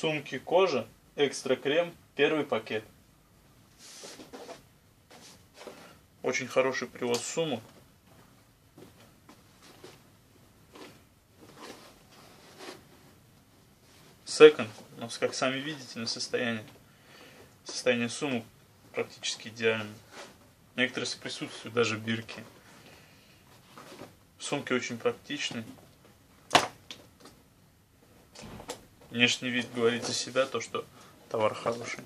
Сумки кожа, экстра крем, первый пакет. Очень хороший привоз сумок. Second, но как сами видите, на состояние, состояние сумок практически идеально. Некоторые присутствуют даже бирки. Сумки очень практичны. Внешний вид говорит за себя, то, что товар хороший.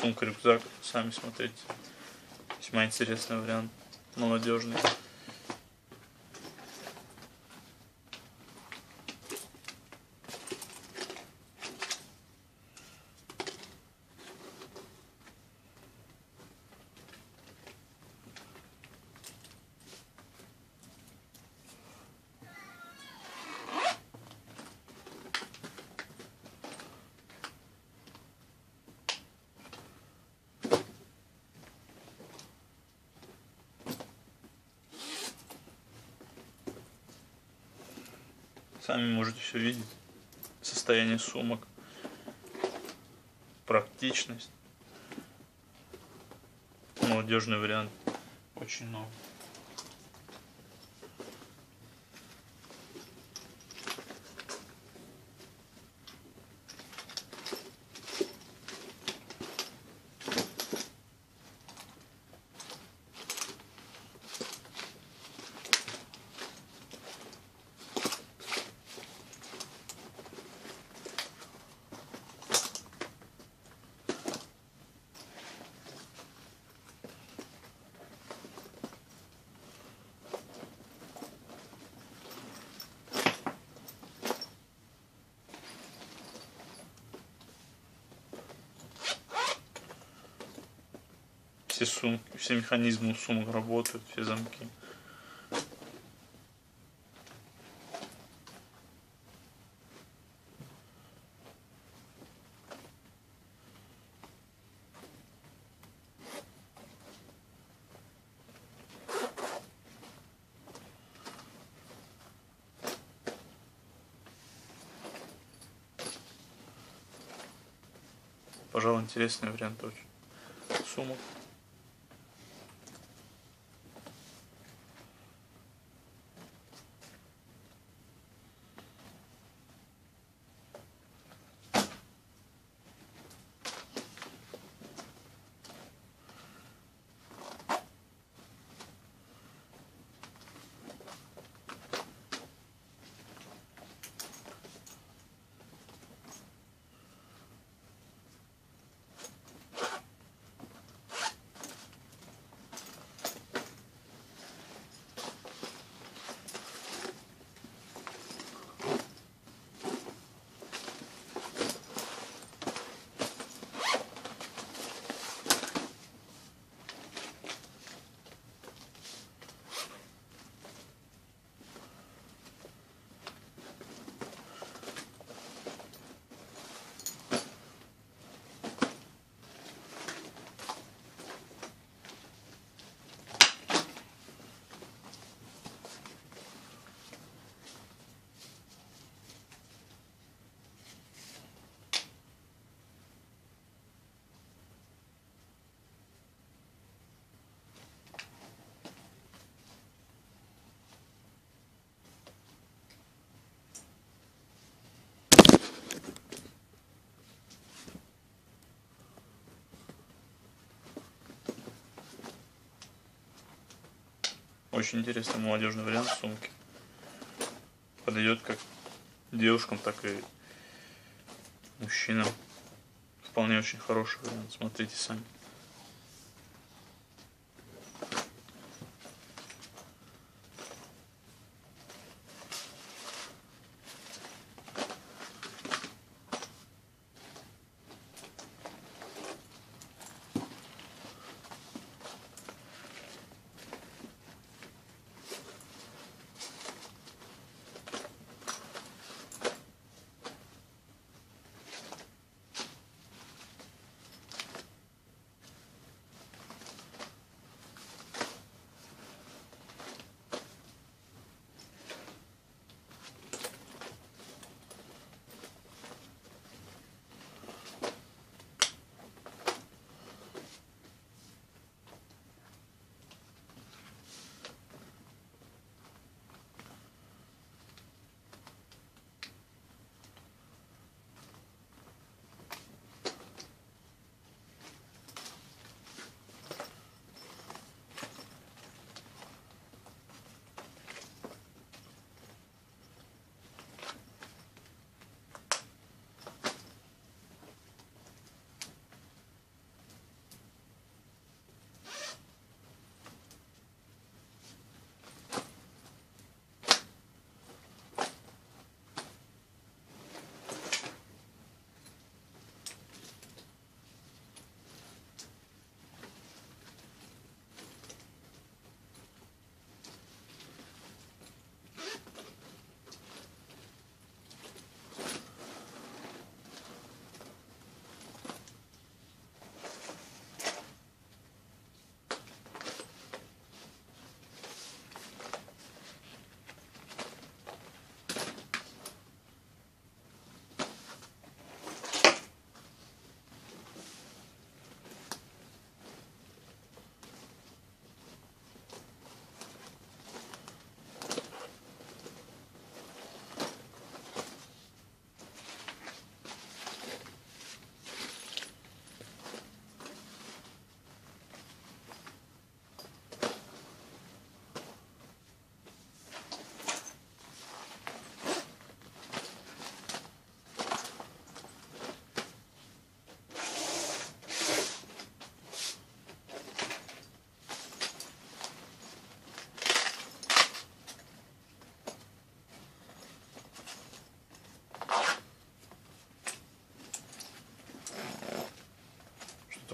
Сумка-рюкзак, сами смотрите. Весьма интересный вариант, молодежный. Сами можете все видеть. Состояние сумок. Практичность. Молодежный вариант. Очень много. Все сумки, все механизмы сумок работают, все замки. Пожалуй, интересный вариант очень. Сумок. Очень интересный молодежный вариант сумки. Подойдет как девушкам, так и мужчинам. Вполне очень хороший вариант. Смотрите сами.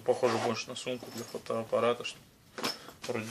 Похоже больше на сумку для фотоаппарата, что вроде.